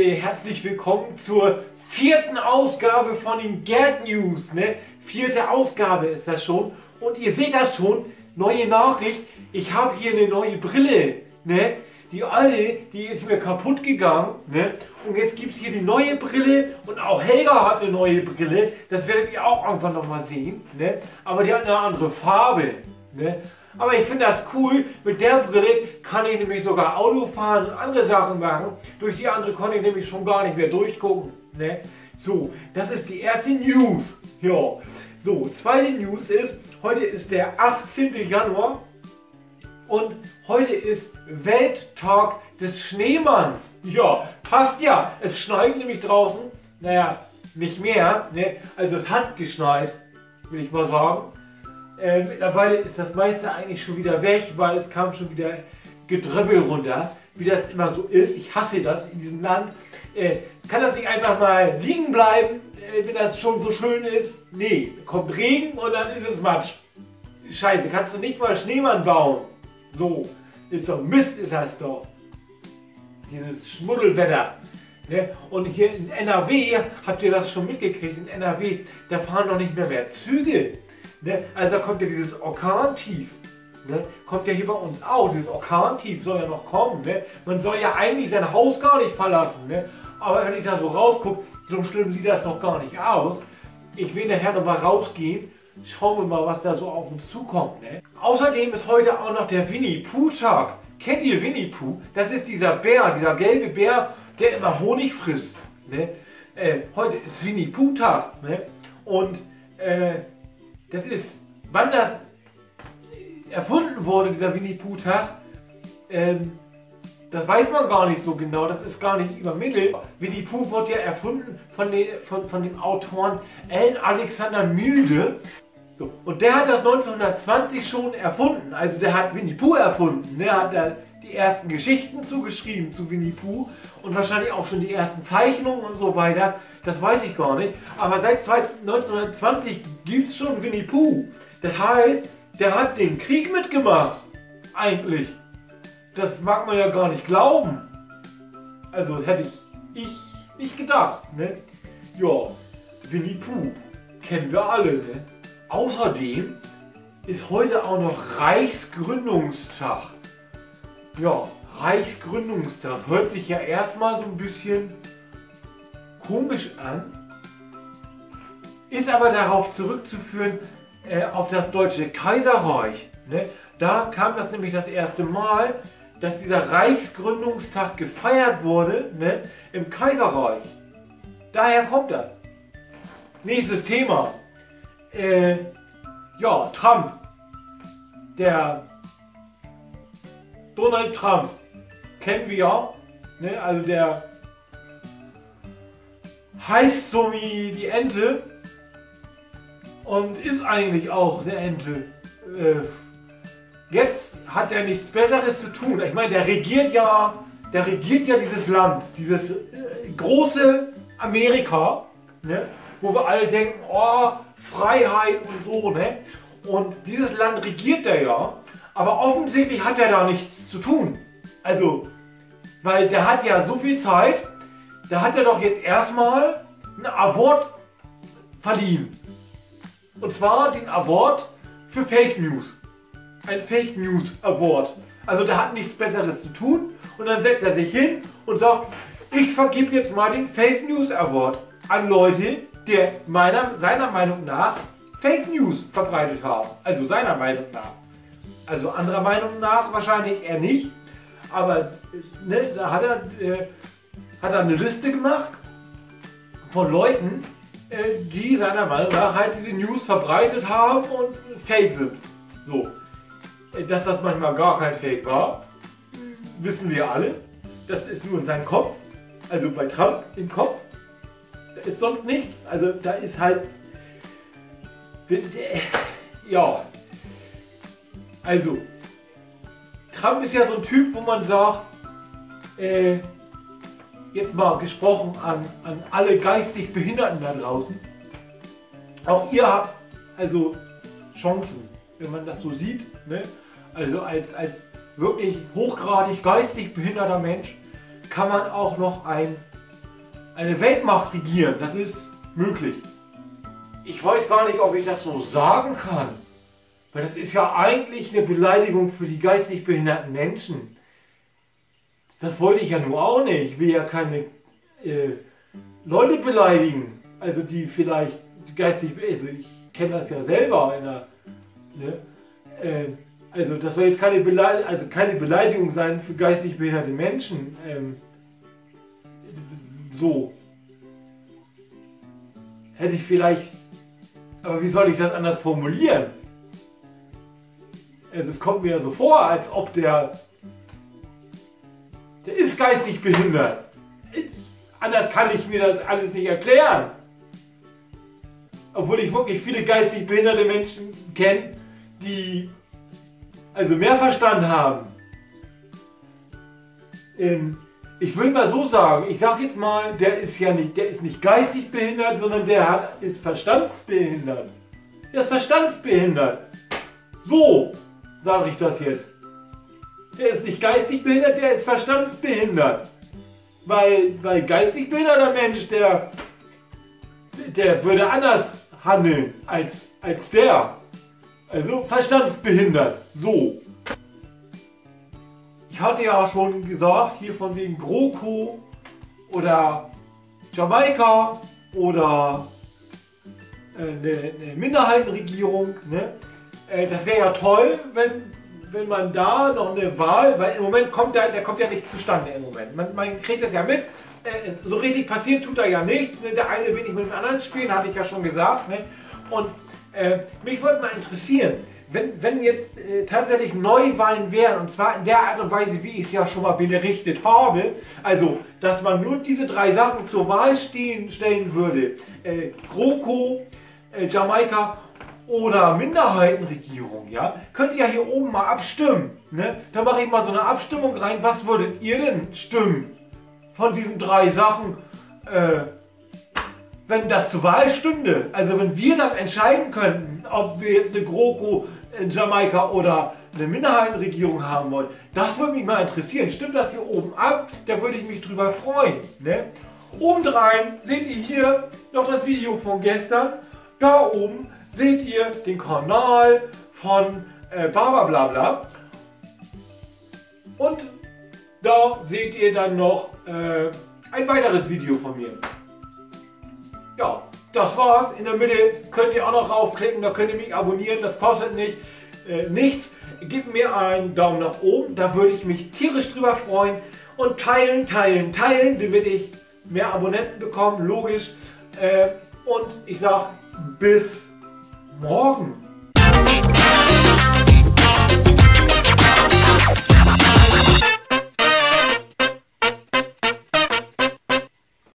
äh, herzlich willkommen zur vierten Ausgabe von den Gerd News. Ne? Vierte Ausgabe ist das schon. Und ihr seht das schon, neue Nachricht. Ich habe hier eine neue Brille. Ne? Die alte, die ist mir kaputt gegangen. Ne? Und jetzt gibt es hier die neue Brille. Und auch Helga hat eine neue Brille. Das werdet ihr auch irgendwann nochmal sehen. Ne? Aber die hat eine andere Farbe. Ne? Aber ich finde das cool. Mit der Brille kann ich nämlich sogar Auto fahren und andere Sachen machen. Durch die andere konnte ich nämlich schon gar nicht mehr durchgucken. Ne? So, das ist die erste News. Ja. So, zweite News ist, heute ist der 18. Januar und heute ist Welttag des Schneemanns. Ja, passt ja. Es schneit nämlich draußen. Naja, nicht mehr. Ne? Also es hat geschneit, will ich mal sagen. Äh, mittlerweile ist das meiste eigentlich schon wieder weg, weil es kam schon wieder Gedribbel runter, wie das immer so ist. Ich hasse das in diesem Land. Äh, kann das nicht einfach mal liegen bleiben, äh, wenn das schon so schön ist? Nee, kommt Regen und dann ist es Matsch. Scheiße, kannst du nicht mal Schneemann bauen? So, ist doch Mist, ist das doch. Dieses Schmuddelwetter. Ne? Und hier in NRW, habt ihr das schon mitgekriegt, in NRW, da fahren noch nicht mehr mehr Züge. Ne? Also da kommt ja dieses Orkantief. Ne? Kommt ja hier bei uns auch. Dieses Orkantief soll ja noch kommen. Ne? Man soll ja eigentlich sein Haus gar nicht verlassen. Ne? Aber wenn ich da so rausgucke, so schlimm sieht das noch gar nicht aus. Ich will nachher noch mal rausgehen. Schauen wir mal, was da so auf uns zukommt. Ne? Außerdem ist heute auch noch der Winnie Pooh Tag. Kennt ihr Winnie Pooh? Das ist dieser Bär, dieser gelbe Bär, der immer Honig frisst. Ne? Äh, heute ist Winnie Pooh Tag. Ne? Und äh, das ist, wann das erfunden wurde, dieser Winnie Pooh Tag, ähm, das weiß man gar nicht so genau, das ist gar nicht übermittelt. Winnie Pooh wurde ja erfunden von, den, von, von dem Autoren Alan Alexander Milde. So, und der hat das 1920 schon erfunden. Also der hat Winnie Pooh erfunden. Der hat da die ersten Geschichten zugeschrieben zu Winnie Pooh und wahrscheinlich auch schon die ersten Zeichnungen und so weiter. Das weiß ich gar nicht. Aber seit 1920 gibt es schon Winnie Pooh. Das heißt, der hat den Krieg mitgemacht. Eigentlich. Das mag man ja gar nicht glauben. Also hätte ich, ich nicht gedacht. Ne? Ja, Winnie Pooh kennen wir alle. Ne? Außerdem ist heute auch noch Reichsgründungstag. Ja, Reichsgründungstag hört sich ja erstmal so ein bisschen komisch an, ist aber darauf zurückzuführen, äh, auf das Deutsche Kaiserreich. Ne? Da kam das nämlich das erste Mal, dass dieser Reichsgründungstag gefeiert wurde ne, im Kaiserreich. Daher kommt das. Nächstes Thema. Äh, ja, Trump. Der Donald Trump. Kennen wir ja. Ne, also der heißt so wie die Ente und ist eigentlich auch der Ente. Äh, jetzt hat er nichts Besseres zu tun. Ich meine, der regiert ja, der regiert ja dieses Land, dieses äh, große Amerika, ne? wo wir alle denken, oh, Freiheit und so, ne? Und dieses Land regiert er ja, aber offensichtlich hat er da nichts zu tun. Also, weil der hat ja so viel Zeit, da hat er doch jetzt erstmal einen Award verliehen. Und zwar den Award für Fake News ein Fake News Award. Also der hat nichts Besseres zu tun und dann setzt er sich hin und sagt, ich vergib jetzt mal den Fake News Award an Leute, die meiner, seiner Meinung nach Fake News verbreitet haben. Also seiner Meinung nach. Also anderer Meinung nach wahrscheinlich eher nicht. Aber ne, da hat er, äh, hat er eine Liste gemacht von Leuten, äh, die seiner Meinung nach halt diese News verbreitet haben und fake sind. So. Dass das manchmal gar kein Fake war, wissen wir alle. Das ist nur in seinem Kopf. Also bei Trump im Kopf. Da ist sonst nichts. Also da ist halt... Ja. Also. Trump ist ja so ein Typ, wo man sagt, äh, jetzt mal gesprochen an, an alle geistig Behinderten da draußen. Auch ihr habt also Chancen wenn man das so sieht. Ne? Also als, als wirklich hochgradig geistig behinderter Mensch kann man auch noch ein eine Weltmacht regieren. Das ist möglich. Ich weiß gar nicht, ob ich das so sagen kann. Weil das ist ja eigentlich eine Beleidigung für die geistig behinderten Menschen. Das wollte ich ja nur auch nicht. Ich will ja keine äh, Leute beleidigen. Also die vielleicht geistig, also ich kenne das ja selber. Der, ne? äh, also das soll jetzt keine, Beleid also keine Beleidigung sein für geistig behinderte Menschen. Ähm, so. Hätte ich vielleicht... Aber wie soll ich das anders formulieren? Also es kommt mir ja so vor, als ob der... Der ist geistig behindert. Anders kann ich mir das alles nicht erklären. Obwohl ich wirklich viele geistig behinderte Menschen kenne, die also mehr Verstand haben. Ähm, ich will mal so sagen, ich sage jetzt mal, der ist ja nicht, der ist nicht geistig behindert, sondern der hat, ist verstandsbehindert. Der ist verstandsbehindert. So sage ich das jetzt. Der ist nicht geistig behindert, der ist verstandsbehindert. Weil, weil geistig behinderter Mensch, der, der würde anders handeln als, als der. Also verstandsbehindert. So. Ich hatte ja schon gesagt, hier von wegen GroKo oder Jamaika oder äh, eine, eine Minderheitenregierung. Ne? Äh, das wäre ja toll, wenn, wenn man da noch eine Wahl, weil im Moment kommt da, da kommt ja nichts zustande im Moment. Man, man kriegt das ja mit. Äh, so richtig passiert tut da ja nichts. Ne? Der eine will nicht mit dem anderen spielen, hatte ich ja schon gesagt. Ne? Und äh, mich würde mal interessieren, wenn, wenn jetzt äh, tatsächlich Neuwahlen wären, und zwar in der Art und Weise, wie ich es ja schon mal berichtet habe, also, dass man nur diese drei Sachen zur Wahl stehen, stellen würde, äh, GroKo, äh, Jamaika oder Minderheitenregierung, ja, könnt ihr ja hier oben mal abstimmen. Ne? Da mache ich mal so eine Abstimmung rein. Was würdet ihr denn stimmen von diesen drei Sachen? Äh, wenn das zur Wahl stünde, also wenn wir das entscheiden könnten, ob wir jetzt eine GroKo in Jamaika oder eine Minderheitenregierung haben wollen, das würde mich mal interessieren. Stimmt das hier oben ab? Da würde ich mich drüber freuen. Ne? Obendrein seht ihr hier noch das Video von gestern. Da oben seht ihr den Kanal von äh, Bla Und da seht ihr dann noch äh, ein weiteres Video von mir. Ja, das war's. In der Mitte könnt ihr auch noch raufklicken, da könnt ihr mich abonnieren, das kostet nicht, äh, nichts. Gebt mir einen Daumen nach oben, da würde ich mich tierisch drüber freuen. Und teilen, teilen, teilen, damit ich mehr Abonnenten bekomme, logisch. Äh, und ich sage bis morgen.